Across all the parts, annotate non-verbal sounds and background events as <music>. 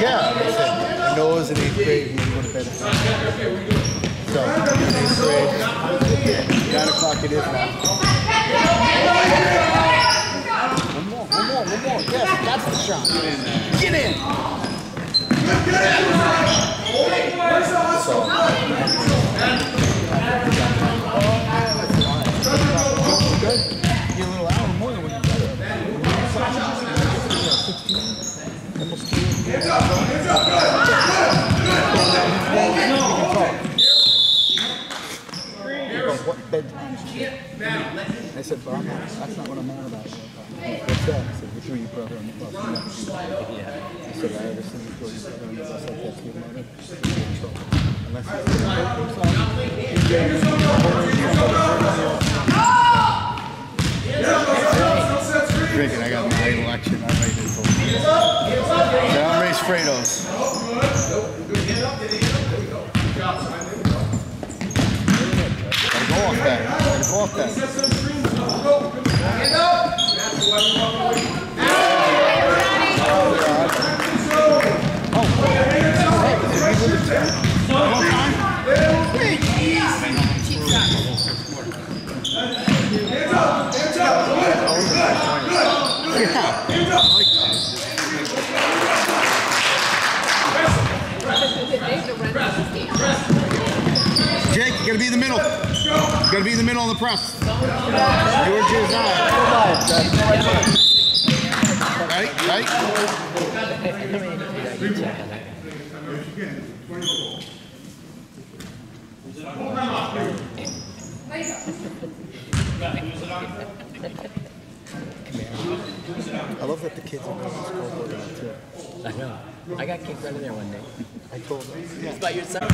Yeah, I know it was he would have been. So, in eighth grade, nine o'clock it is now. One more, one more, one more. Yes, that's the shot. Get in. So, good. Get when you got it. Sixteen, almost two. What? I said, but that's not what I'm mad about. What's that? I said, we your brother on the bus. Yeah. I said, I ever seen you your brother on the bus like that to your mother? Unless he's gonna hurt himself. he's getting- Drinking, I got my election. I'm ready to vote. So I'm raised Fredos. Gotta go off that. Gotta go off that. Jake, you gotta be in the middle. You gotta be in the middle of the press. George is on. Right, right. I love that the kids are on the scoreboard now, too. I know. I got kicked out of there one day. I told them. Yeah. It's about your son.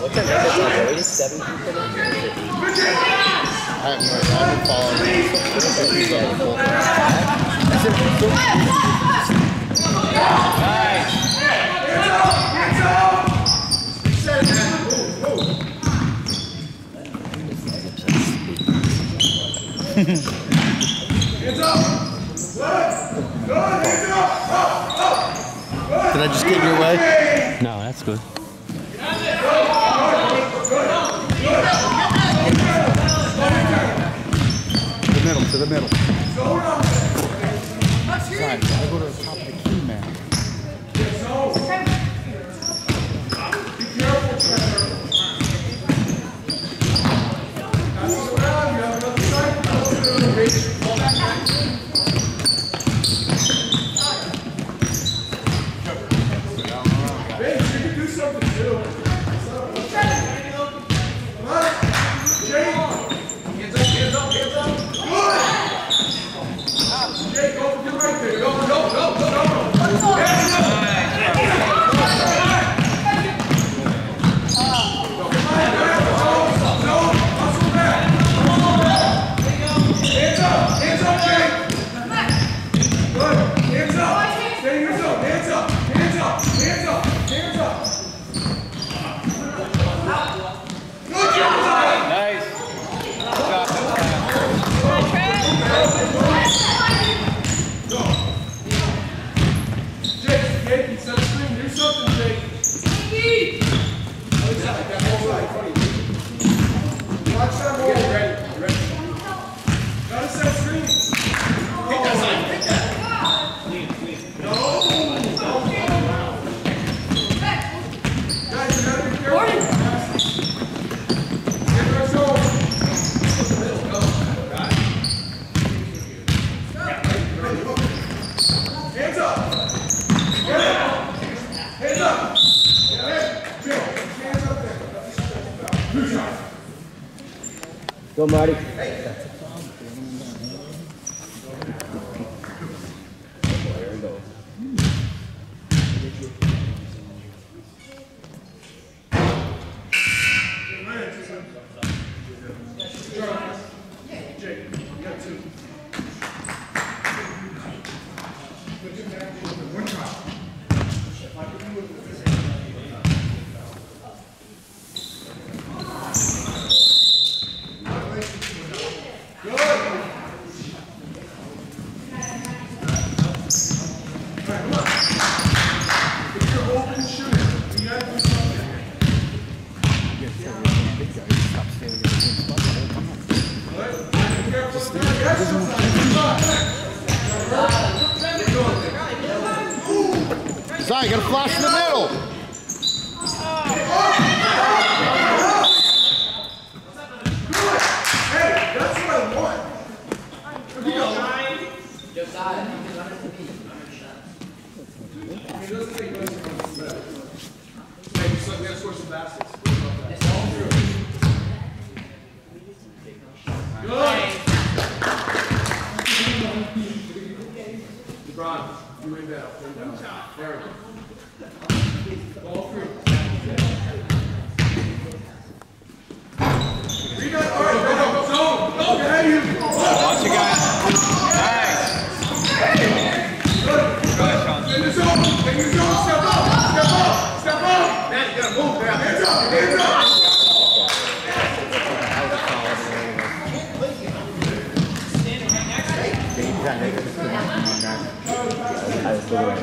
What's that number? Seven people now? Or is it eight? I haven't, I haven't followed Did I just get in your way? No, that's good. To the middle, to the middle. Sorry, gotta go to the top of the key, man. Go, Marty.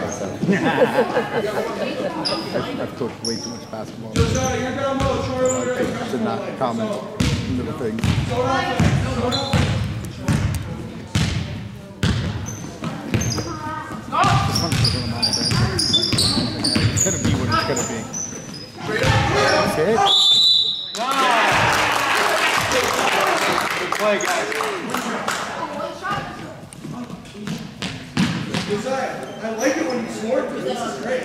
Myself. I've coached way too much basketball. There. To not comment little things. It's fun to put on my bench. It's gonna be what it's gonna be. That's. Josiah, I like it when you score, this is great.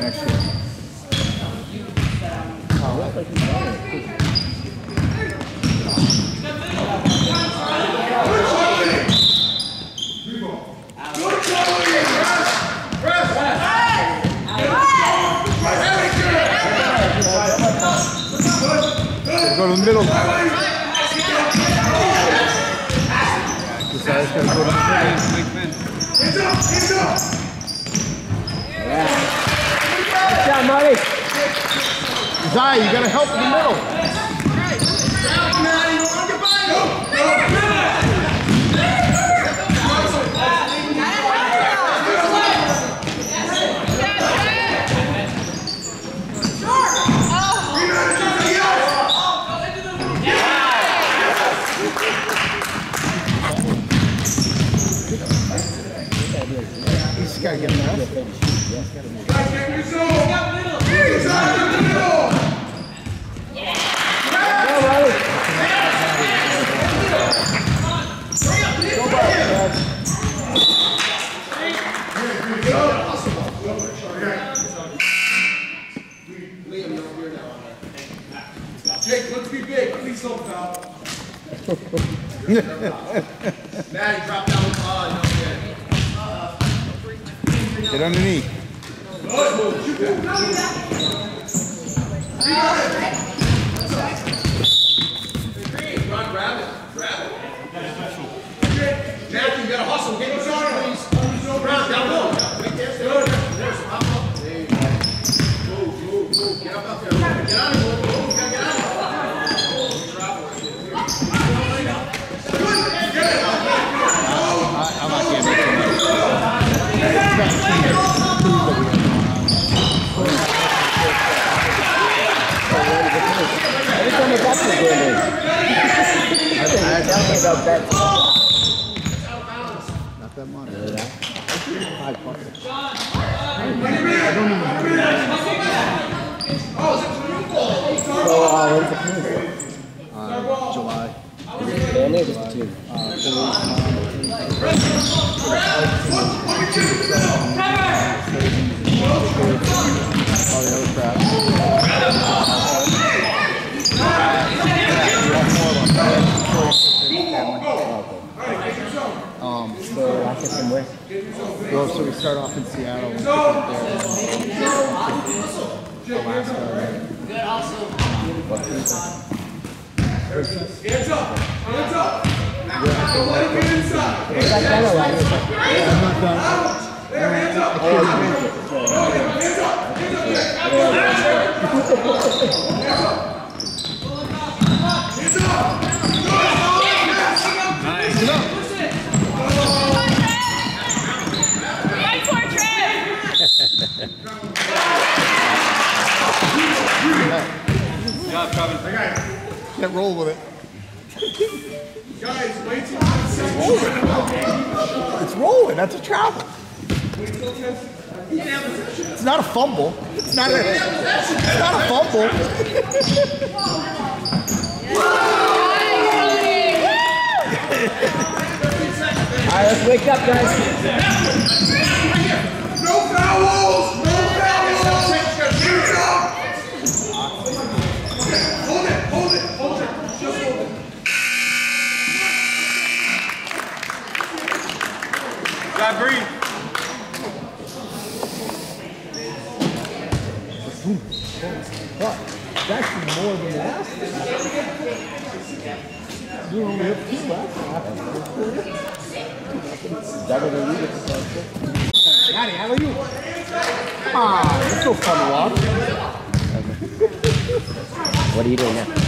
Next year. Go go. Hands up, hands up. Zai, you gotta help in the middle. You just gotta get him off. Guys, get in your zone. Josiah, in the middle. Jake, let's be big. Please don't foul. <laughs> Maddie, drop down. Uh, no, yeah. Get underneath. Get up, up there. Get out of here. Move, move. You gotta get out of here. I, I'm not getting it tonight. It's got two that we have going Every time I got to the game, tell me about that. on. Not that much. Five buckets. I don't even have So, uh, when's the community? uh, July. Family or just the two? Uh, all the other crap. Um, So, I guess I'm where? Well, so we start off in Seattle. We pick up there. Alaska. Hands up. Hands up. Don't let him get inside. I'm not done. There, hands up. oh, you Hands up. Hands up. Fight for Trev! Can't roll with it. Guys, wait till I'm saying. It's rolling. That's a travel. It's not a fumble. It's not a. It's not a fumble. All right, let's wake up, guys. No fouls! No fouls! Hands up! Hold it, hold it, hold it. Just hold it. Got breathe. It's actually more than last. You only have two. Better than you how are you? It's no fun to watch. What are you doing now?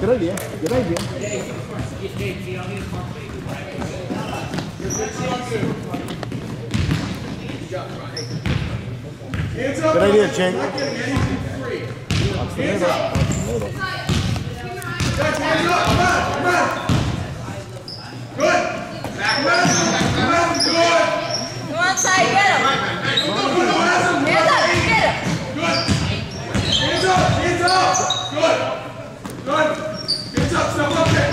Good idea. Good idea. Good idea, Jake. Hands up. Hands up. Come on. Come on. Good. Back left. Back left. Good. Go outside. Get him. Hands up. Get him. Good. Hands up. Hands up. Good. Good. Hands up. Step up there.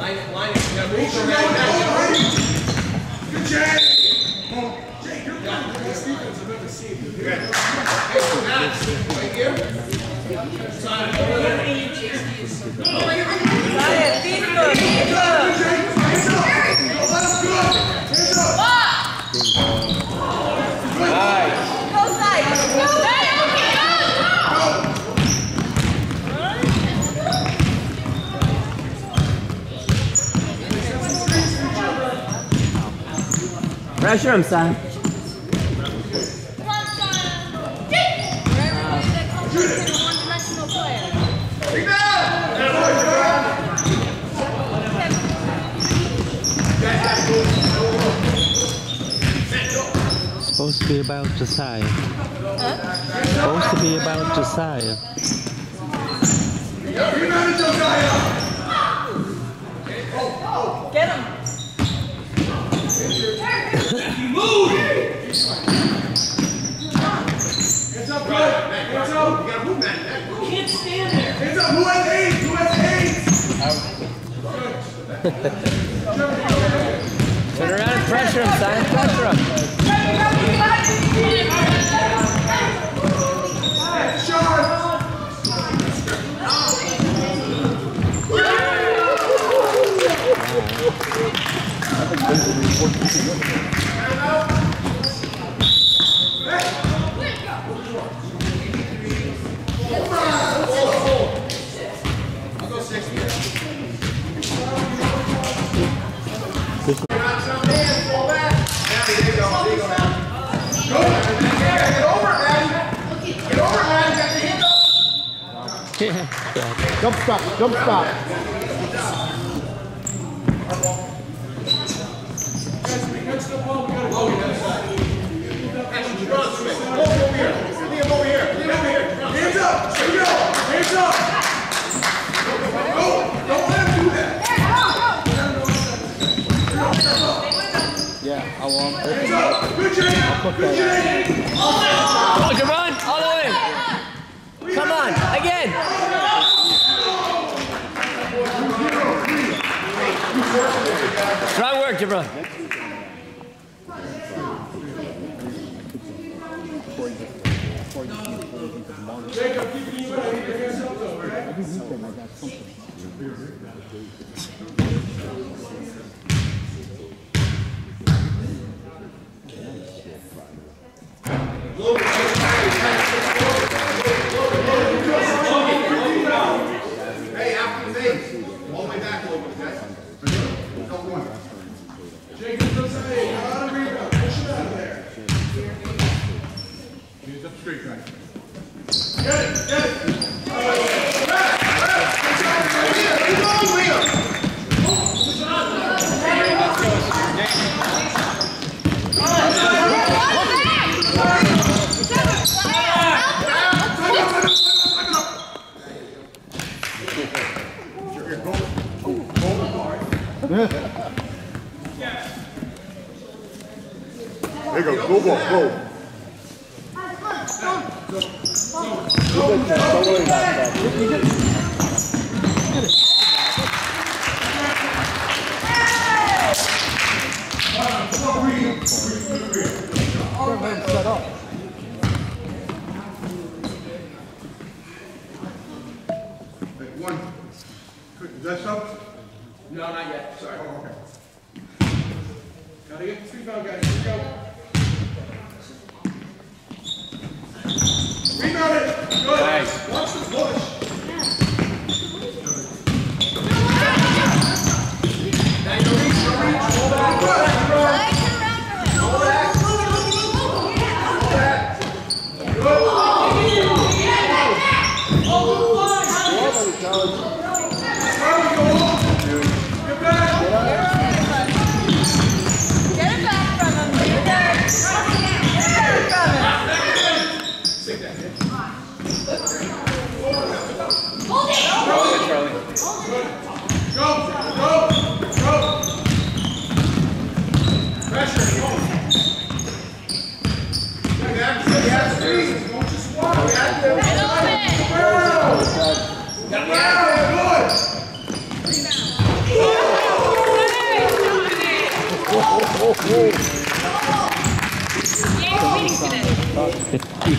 Line, line, line. Supposed to be about Josiah. Huh? Supposed to be about Josiah. Turn around and pressure him, Simon. Pressure him. Globo. Good. Nice. Watch the push.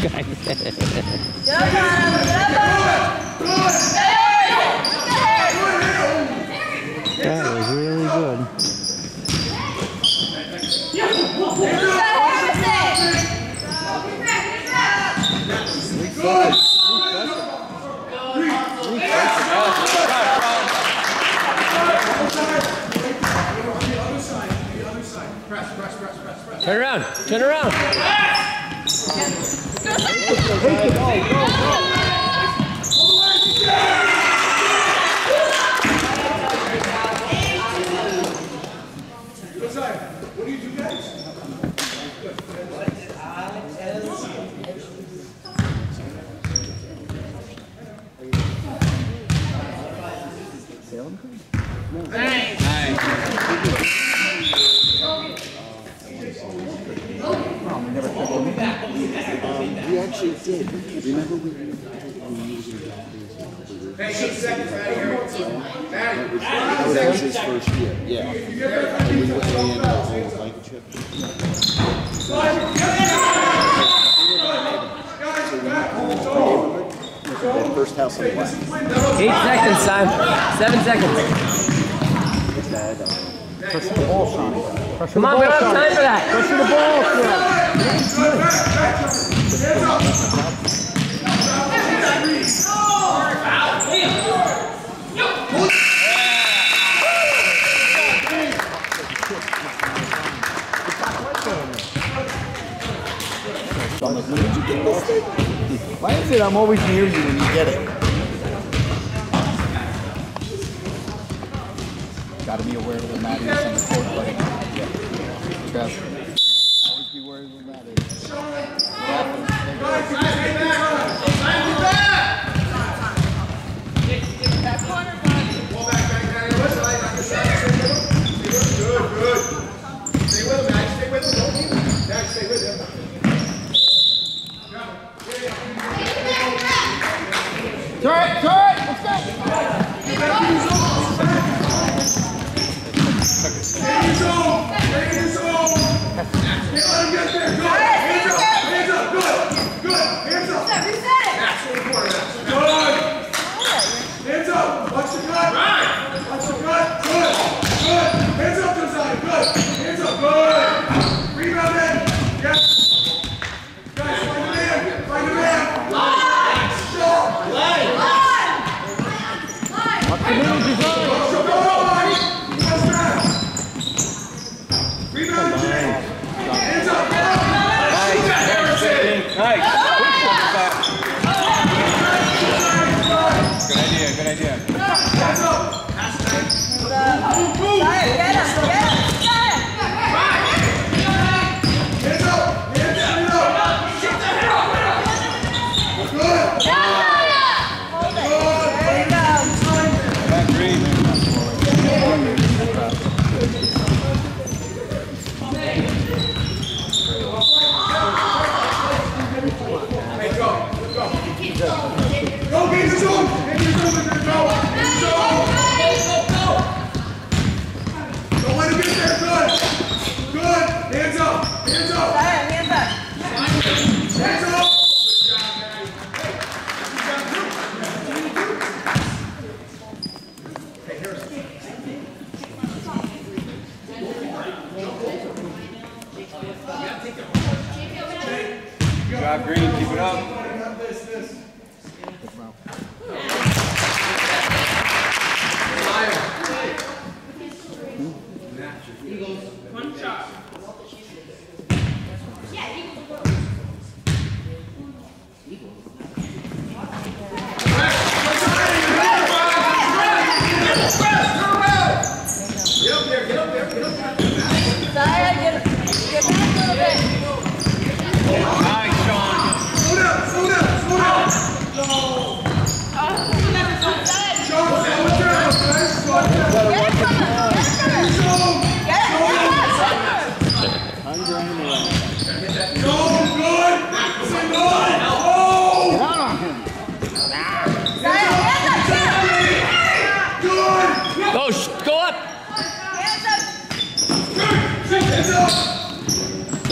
Kijk. Jump on, jump on. Turn around. Turn around. actually did. Remember we you, seconds out of here. That was his first year, yeah. And we went in the bike first house on the. Eight seconds, time. Seven seconds. The ball, Come on, we don't have time for that. Pressure the ball, why is it I'm always near you when you get it? Gotta be aware of the matters on the court, buddy. Yeah. Stay with me.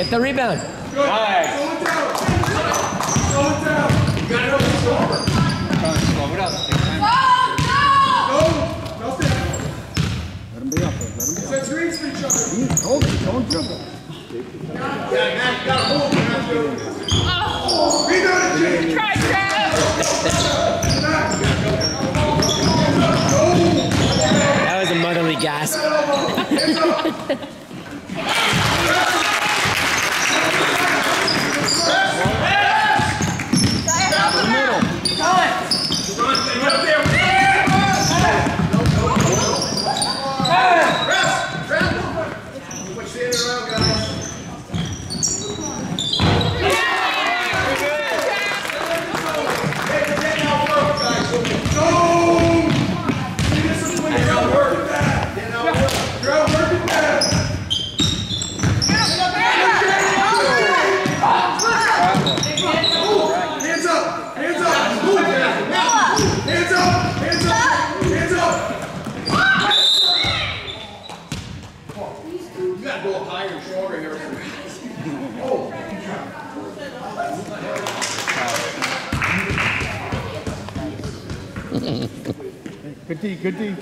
The rebound. That was a motherly gasp. <laughs> Good D. Good D.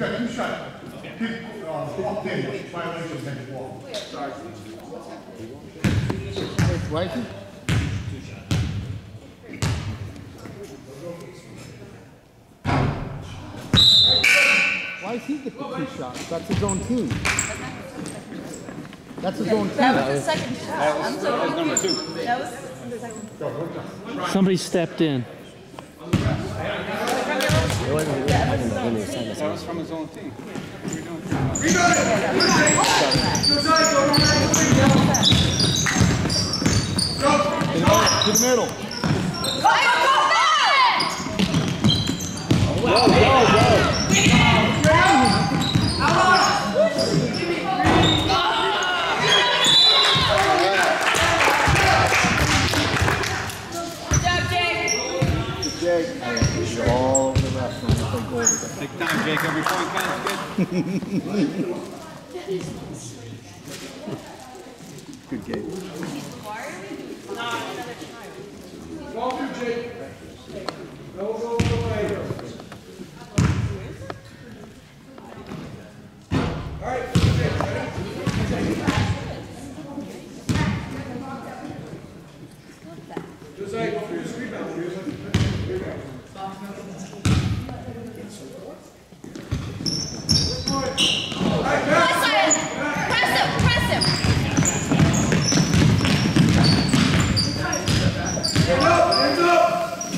Okay, you shut it. Keep, uh, walk in, violations and walk. Why is he? Why is he get the two shots? That's his own team. That's his own team. That was the second shot. I'm so That was number two. That was the second. Somebody stepped in. That was from his own team. Rebound it! Good Jake. Good side, go to the Go! To the middle. Fire, go back! Good job, Jake. Jake. All over the rest when they play goal. Take time, Jake. Every point counts. Good. Good game. Go through, Jake. Go, go, go, later. All right, Jake, ready? Just like, go for your rebound. Rebound. All right, back. Press him. Press him. Press him. Hands up, hands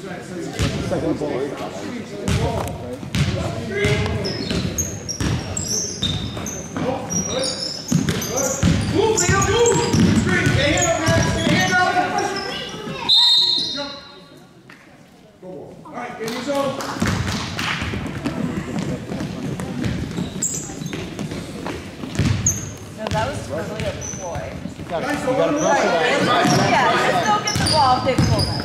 second ball stopped. Move, Leo, move! Screen, stay hand up, man, stay hand up! Jump. Go ball. All right, get in your zone. That was totally a ploy. You gotta, you gotta press it out. Yeah, just don't get the ball if they pull that.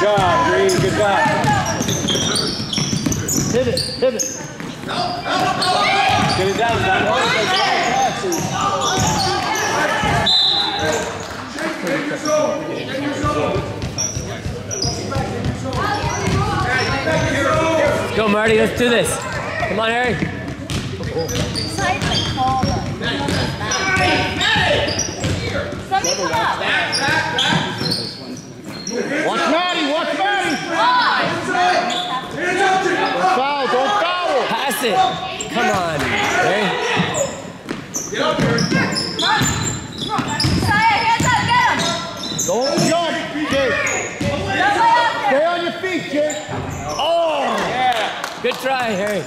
Job, Green. Good job. Pivot, pivot. Get it down. Get Marty, let's do this. Come on, Harry. Watch Maddie, watch Maddie. Don't foul, don't foul. Pass it. Come on, Harry. Get up here. Come on. Come on. Hands up, get him. Don't. Good try, Harry.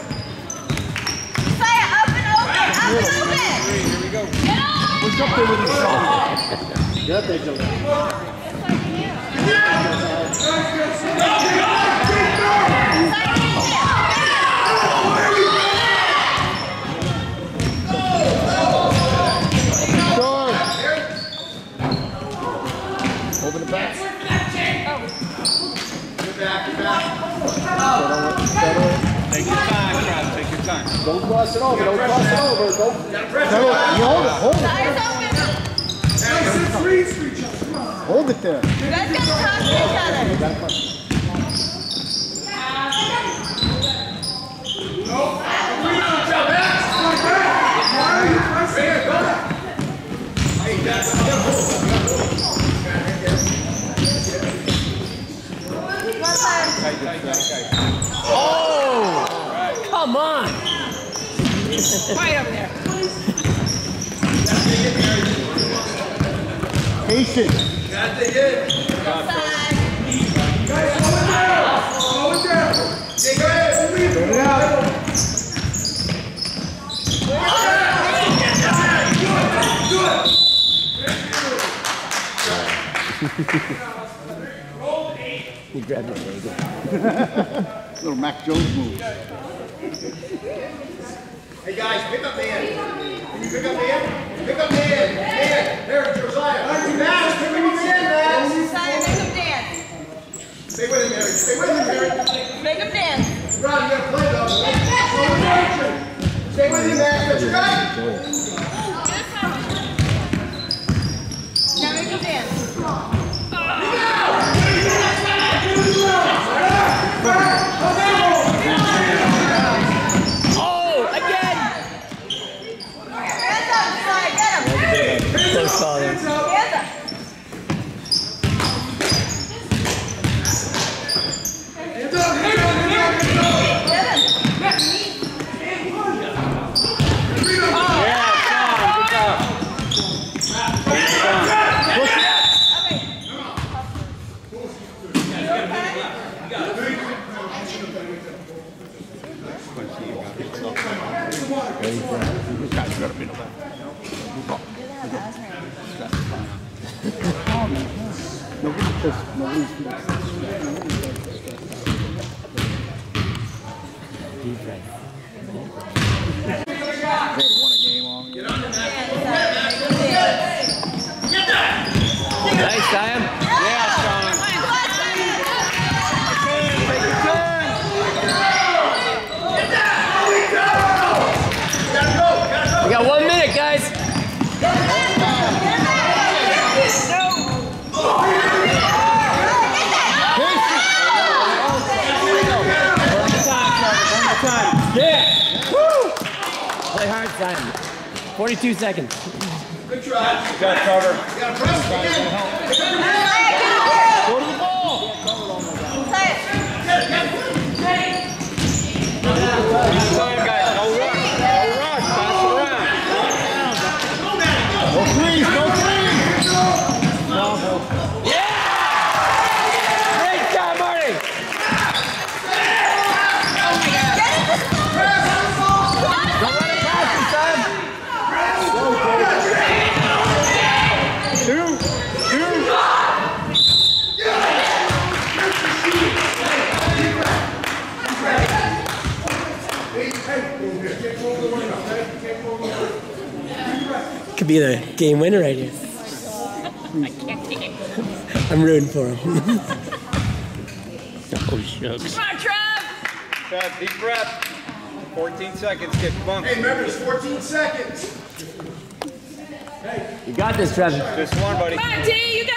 Isaiah, up and open, up and open. Get on. What's up there with his shot? Good, they do. Guard. Open it back. Oh. Settle it. Take your time, Trav, take your time. Don't cross it over, don't cross it over. Don't. It. You hold it. Hold it. Eyes open. Nice and freeze for each other. Hold it there. You guys gotta talk to each other. One time. Oh! Come on! Right over there. Patient. One side. Slow it down. Jake, go ahead. Leave Get it out. He grabbed it, <laughs> Little Mac Jones move. Hey guys, pick up man. Can you pick up man? Pick up man. Man. There, Josiah. Max, pick up man, Max. Isaiah, make him dance. Stay with him, Mary. Stay with him, Mary. Make him dance. Ron, you gotta play though. Slow. Stay with him, Max. That's right. Now make him dance. Be the game winner right <laughs> here. I'm rooting for him. <laughs> oh, shucks. Come on, Trev. Trav, deep breath. 14 seconds. Get bumped. Hey, remember, it's 14 seconds. Hey. You got this, Trevor. Just one, buddy. Come on, T, you got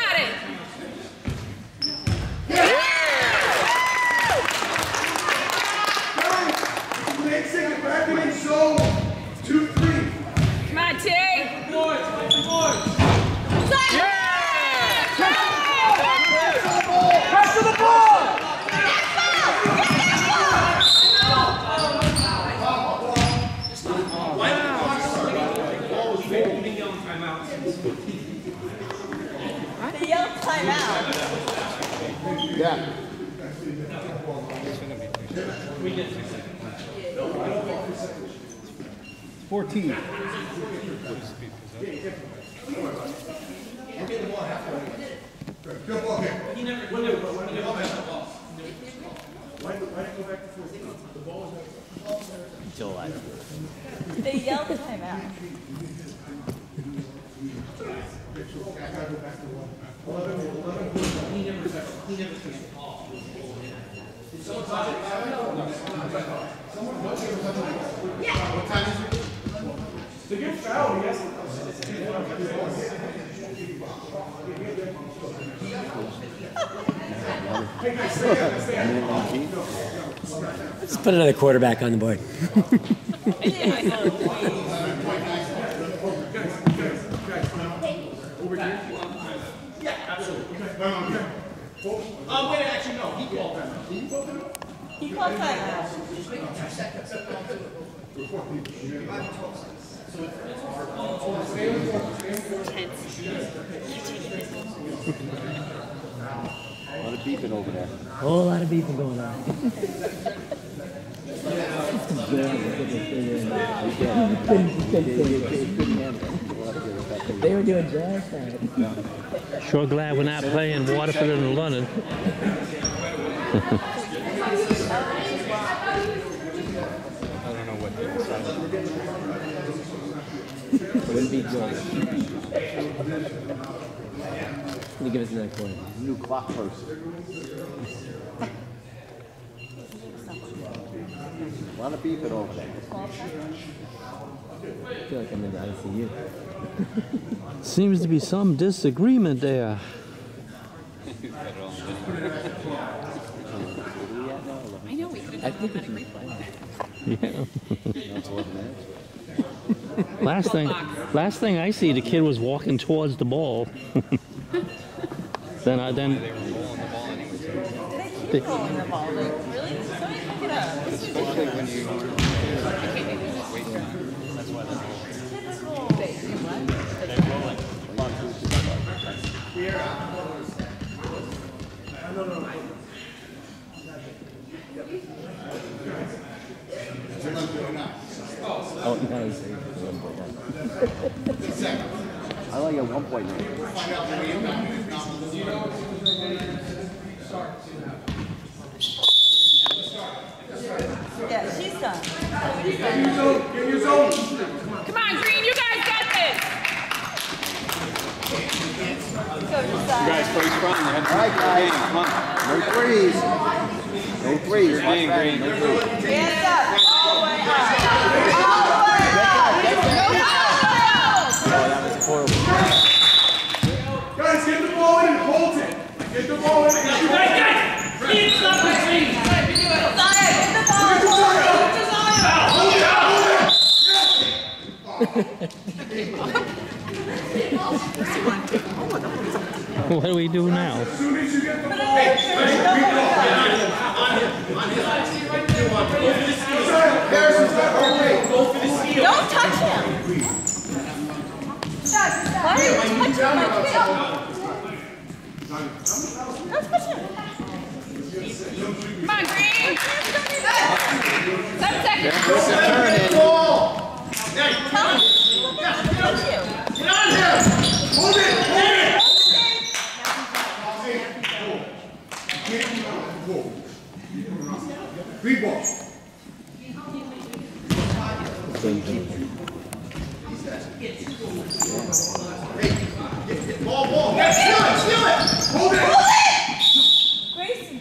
timeout. Yeah. We get 14. Put another quarterback on the board. Oh, wait, actually, no, he called that. He called them. He called timeout. A lot of beeping over there. Whole lot of beefing going on. <laughs> They were doing jazz fine. Sure glad we're not playing Waterford and London. I don't know what they decided. Wouldn't be good. Can you give us another quarter? New clock person. A lot of beeping over there. I feel like I'm in the ICU. <laughs> Seems to be some disagreement there. <laughs> I know we could have done we that. can play. Yeah. That's 11 minutes. Last thing, last thing I see, the kid was walking towards the ball. <laughs> then I then They were the ball anyway. They keep rolling the ball. Like, really? Somebody pick it up. Especially when you wait for That's why they're rolling. They're rolling. Zone, get your zone. Come on, Green, you guys got this. Go to side. Guys, play strong. You had All right, guys. Come on. No threes. No threes. You're in, Green. No threes. Hands up. All way up. All way up. Go foul. Guys, get the ball in and hold it. Get the ball in and get the ball in. Desire, get the ball. Hold it. Desire. Hold it, hold it. What do we do now? As soon as you get the Put ball. it there. Don't look at him. Don't touch him. Why are you touching my? Don't touch him. Come on, Green. Seven seconds. Tell him. Don't touch you. Hold it, hold it. Green ball. Ball, ball. Steal it, steal it. Hold it. Grayson.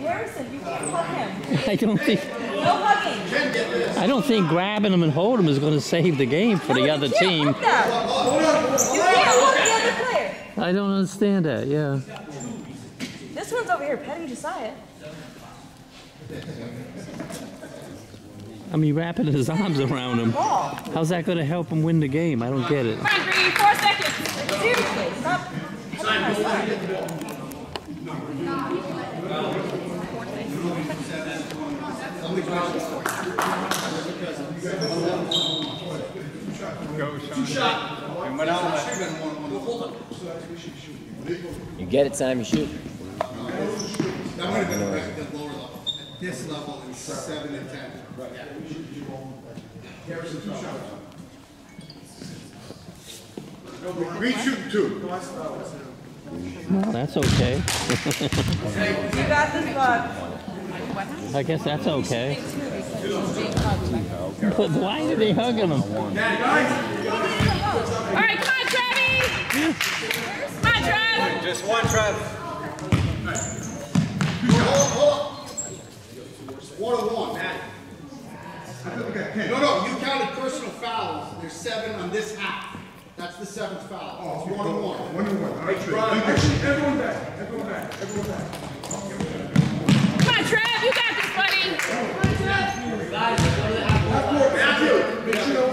Harrison, you can't hug him. I don't think No hugging. I don't think grabbing him and holding him is going to save the game for the other can't team. hug them. You can't hug the other player. I don't understand that. Yeah. This one's over here petting Josiah. I mean, wrapping his arms around him. How's that going to help him win the game? I don't get it. Come. Four seconds. Seriously, stop petting my son. Go, Sean. And what else? You get it, Sam, you shoot. That would have been back at the lower level. At this level, it's seven and ten. Green shooting two. Well, that's okay. <laughs> You got this, bud. I guess that's okay. But why are they hugging him? All right, come on, Travis. Come on, Travis. Just one, Trev. One on one. No, no, you counted personal fouls. There's seven on this half. That's the seventh foul. Oh, It's one on one. One and one. All right, sure. Ron, Thank you. actually, everyone back. Everyone back. Everyone back. Come on, Trav. You got this, buddy. Matthew, make sure